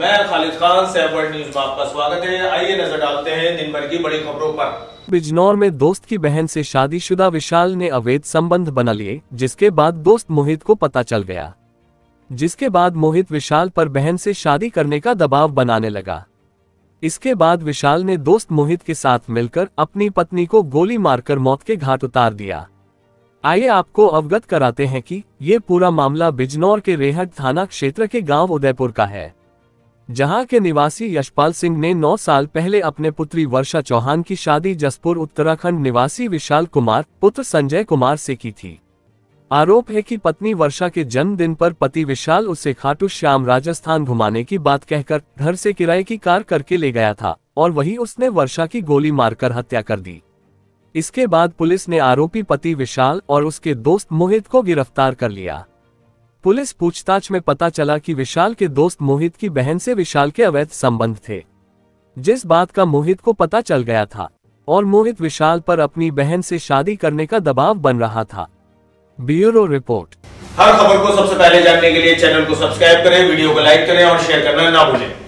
मैं Khalid Khan Safford news में आपका स्वागत है। आइए नज़र डालते हैं दिन भर की बड़ी खबरों पर। बिजनौर में दोस्त की बहन से शादीशुदा विशाल ने अवैध संबंध बना लिए, जिसके बाद दोस्त मोहित को पता चल गया। जिसके बाद मोहित विशाल पर बहन से शादी करने का दबाव बनाने लगा। इसके बाद विशाल ने दोस्त मोहित के साथ मिलकर अपनी पत्नी को गोली मारकर मौत के घाट उतार दिया। आइए आपको अवगत कराते हैं कि ये पूरा मामला बिजनौर के रेहट थाना क्षेत्र के गाँव उदयपुर का है। जहाँ के निवासी यशपाल सिंह ने 9 साल पहले अपने पुत्री वर्षा चौहान की शादी जसपुर, उत्तराखंड निवासी विशाल कुमार, पुत्र संजय कुमार से की थी। आरोप है कि पत्नी वर्षा के जन्मदिन पर पति विशाल उसे खाटू श्याम राजस्थान घुमाने की बात कहकर घर से किराए की कार करके ले गया था और वही उसने वर्षा की गोली मारकर हत्या कर दी। इसके बाद पुलिस ने आरोपी पति विशाल और उसके दोस्त मोहित को गिरफ़्तार कर लिया। पुलिस पूछताछ में पता चला कि विशाल के दोस्त मोहित की बहन से विशाल के अवैध संबंध थे। जिस बात का मोहित को पता चल गया था, और मोहित विशाल पर अपनी बहन से शादी करने का दबाव बन रहा था। Bureau report. हर खबर को सबसे पहले जानने के लिए चैनल को सब्सक्राइब करें, वीडियो को लाइक करें और शेयर करना ना भूलें।